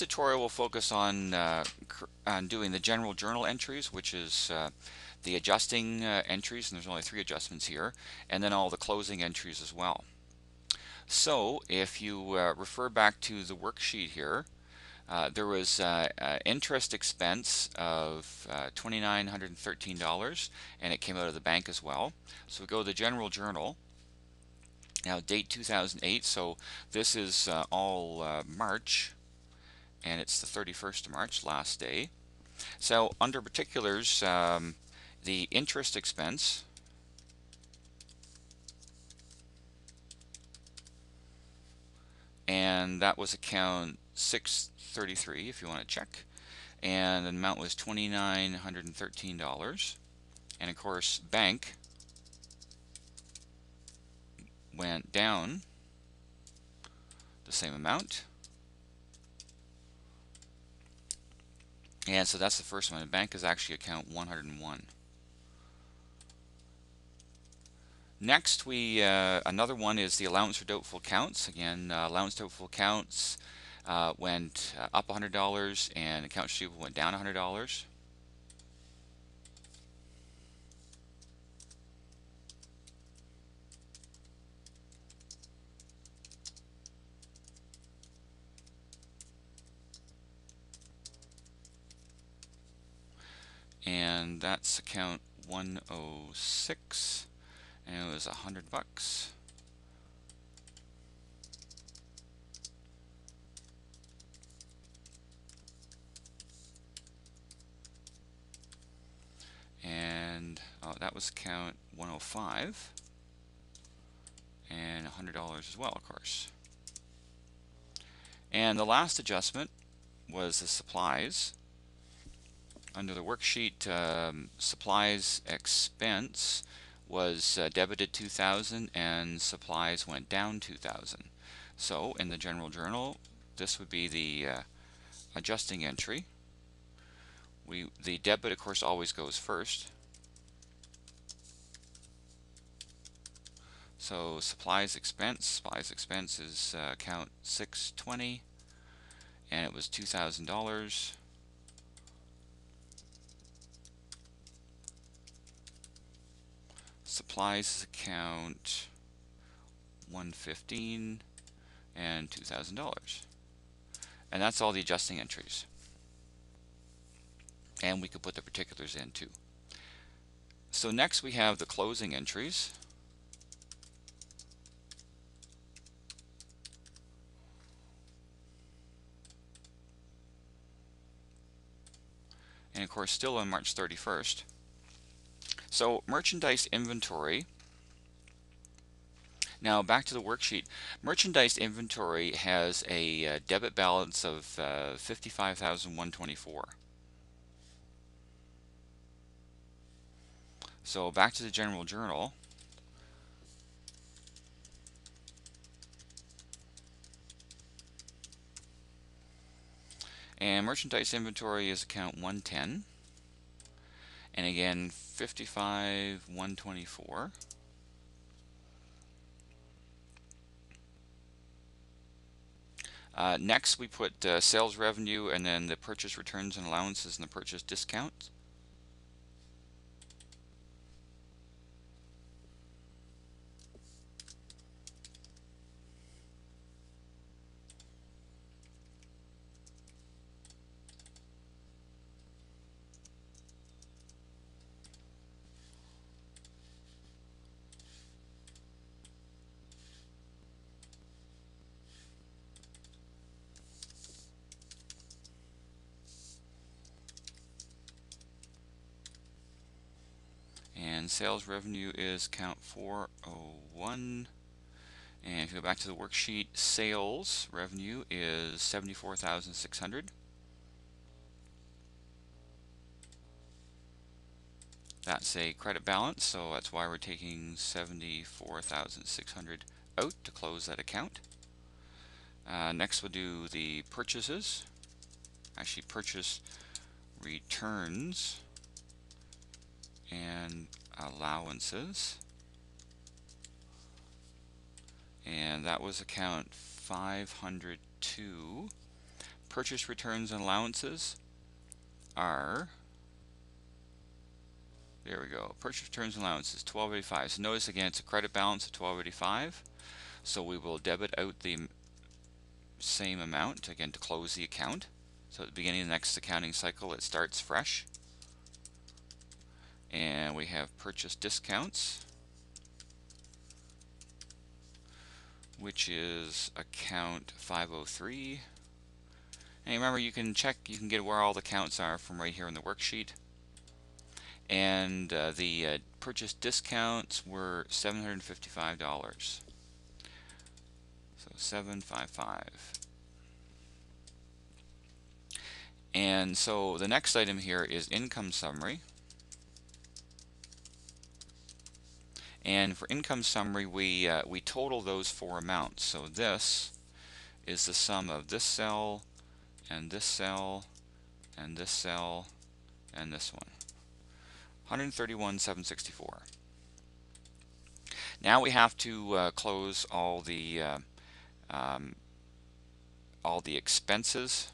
tutorial will focus on, uh, on doing the general journal entries, which is uh, the adjusting uh, entries, and there's only three adjustments here, and then all the closing entries as well. So if you uh, refer back to the worksheet here, uh, there was uh, interest expense of uh, $2,913 and it came out of the bank as well. So we go to the general journal. Now date 2008, so this is all March and it's the 31st of March, last day. So under particulars, um, the interest expense and that was account 633 if you want to check and the amount was $2,913 and of course bank went down the same amount and so that's the first one the bank is actually account 101 Next, we uh, another one is the allowance for doubtful accounts. Again, uh, allowance doubtful accounts uh, went uh, up $100 and accounts receivable went down $100. And that's account 106 and it was a hundred bucks. And oh, that was account 105 and $100 as well, of course. And the last adjustment was the supplies. Under the worksheet, um, supplies expense, was uh, debited 2000 and supplies went down 2000. So in the general journal, this would be the uh, adjusting entry. We The debit, of course, always goes first. So supplies expense, supplies expense is uh, account 620 and it was $2,000. Supplies account 115 and $2,000 and that's all the adjusting entries. And we could put the particulars in too. So next we have the closing entries. And of course still on March 31st so merchandise inventory. Now back to the worksheet. Merchandise inventory has a uh, debit balance of uh, 55,124. So back to the general journal. And merchandise inventory is account 110 and again 55 124 uh, next we put uh, sales revenue and then the purchase returns and allowances and the purchase discount sales revenue is count 401 and if you go back to the worksheet sales revenue is 74,600 that's a credit balance so that's why we're taking 74,600 out to close that account. Uh, next we'll do the purchases. Actually purchase returns. And allowances and that was account 502 purchase returns and allowances are there we go. Purchase returns and allowances 1285. So notice again it's a credit balance of 1285. So we will debit out the same amount again to close the account. So at the beginning of the next accounting cycle it starts fresh. And we have purchase discounts which is account 503. And remember you can check, you can get where all the counts are from right here in the worksheet. And uh, the uh, purchase discounts were $755 so 755 and so the next item here is income summary and for income summary we uh, we total those four amounts so this is the sum of this cell and this cell and this cell and this one 131,764. Now we have to uh, close all the uh, um, all the expenses,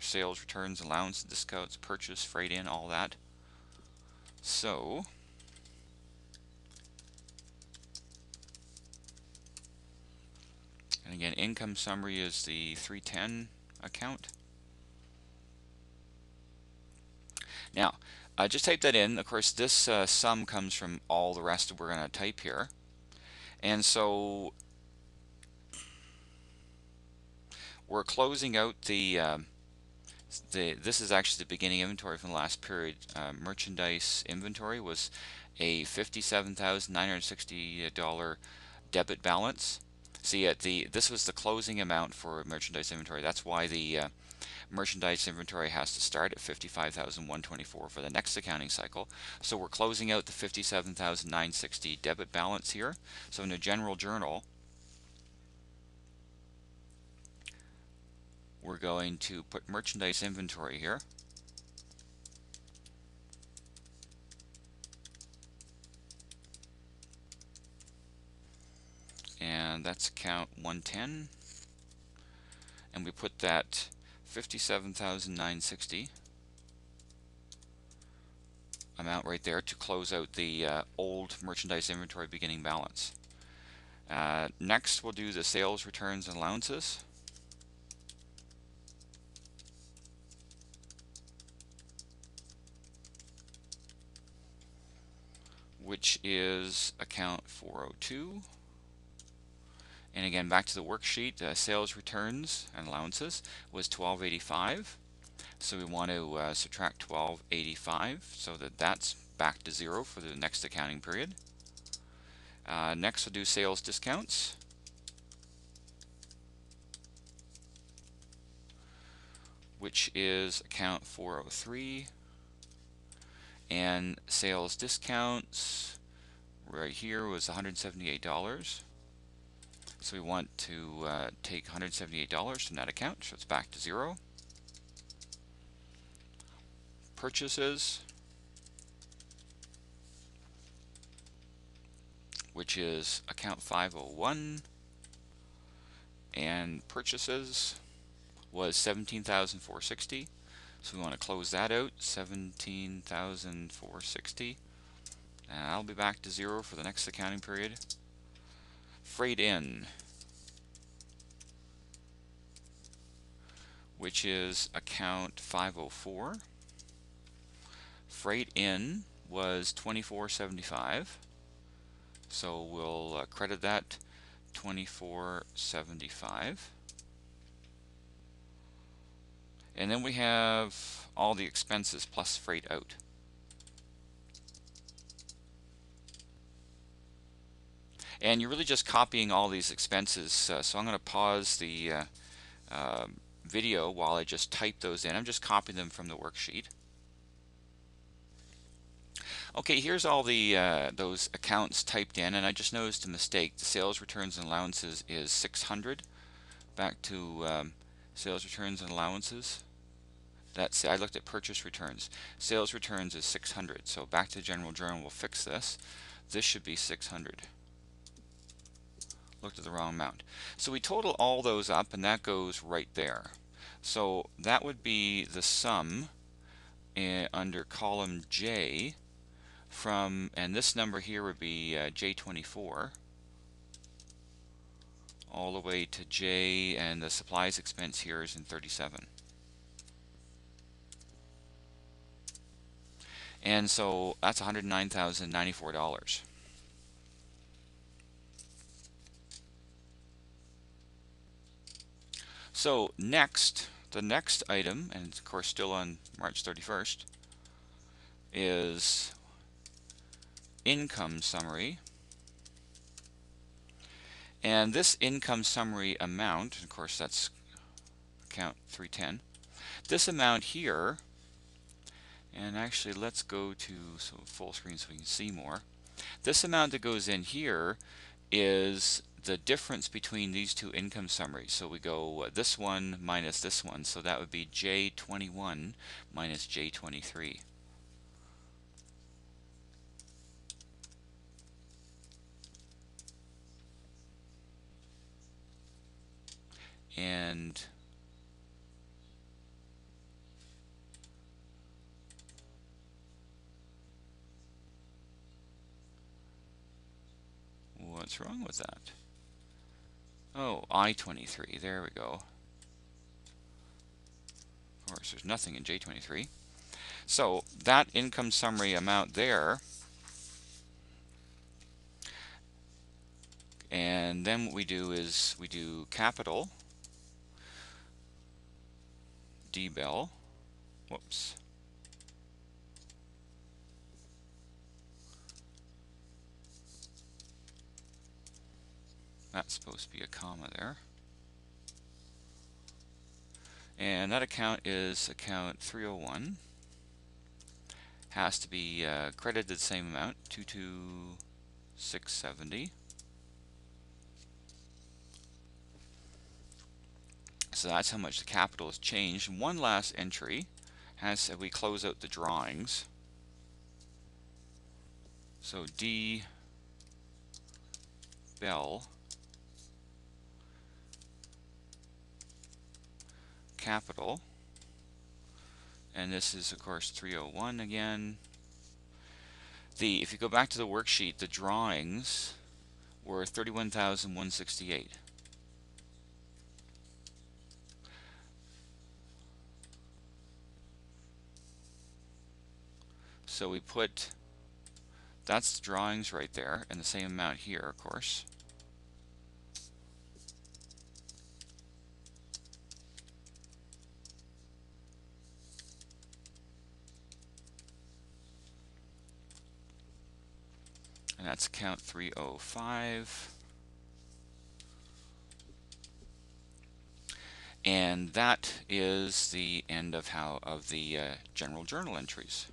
sales returns, allowance, discounts, purchase, freight in, all that. So and again, income summary is the 310 account. Now, uh, just type that in. Of course, this uh, sum comes from all the rest we're going to type here. And so we're closing out the, uh, the this is actually the beginning inventory from the last period. Uh, merchandise inventory was a $57,960 debit balance. See, at the this was the closing amount for merchandise inventory. That's why the uh, merchandise inventory has to start at 55,124 for the next accounting cycle. So we're closing out the 57,960 debit balance here. So in the general journal, we're going to put merchandise inventory here. And that's account 110. And we put that 57,960 amount right there to close out the uh, old merchandise inventory beginning balance. Uh, next we'll do the sales returns and allowances. which is account 402 and again, back to the worksheet, uh, sales returns and allowances was 1285. So we want to uh, subtract 1285 so that that's back to zero for the next accounting period. Uh, next we'll do sales discounts. which is account 403 and sales discounts right here was $178 so we want to uh, take $178 from that account, so it's back to zero. Purchases, which is account 501, and purchases was 17,460. So we want to close that out, 17,460. And I'll be back to zero for the next accounting period freight in, which is account 504. Freight in was 2475. So we'll uh, credit that 2475. And then we have all the expenses plus freight out. And you're really just copying all these expenses. Uh, so I'm going to pause the uh, uh, video while I just type those in. I'm just copying them from the worksheet. Okay here's all the uh, those accounts typed in and I just noticed a mistake. The sales returns and allowances is 600 back to um, sales returns and allowances. That's I looked at purchase returns. Sales returns is 600 so back to general journal we'll fix this. This should be 600 looked at the wrong amount. So we total all those up and that goes right there. So that would be the sum in, under column J from, and this number here would be uh, J24 all the way to J and the supplies expense here is in 37. And so that's $109,094. So next, the next item, and of course still on March 31st, is income summary. And this income summary amount, of course that's account 310, this amount here, and actually let's go to so full screen so we can see more. This amount that goes in here is the difference between these two income summaries. So we go uh, this one minus this one, so that would be J21 minus J23. And what's wrong with that? Oh, I-23, there we go. Of course, there's nothing in J23. So that income summary amount there, and then what we do is we do capital, dbel, whoops, That's supposed to be a comma there. And that account is account 301. Has to be uh, credited the same amount, 22670. So that's how much the capital has changed. One last entry has we close out the drawings. So D Bell capital. And this is of course 301 again. The if you go back to the worksheet, the drawings were 31,168. So we put that's the drawings right there and the same amount here of course. And that's count 305. And that is the end of how of the uh, general journal entries.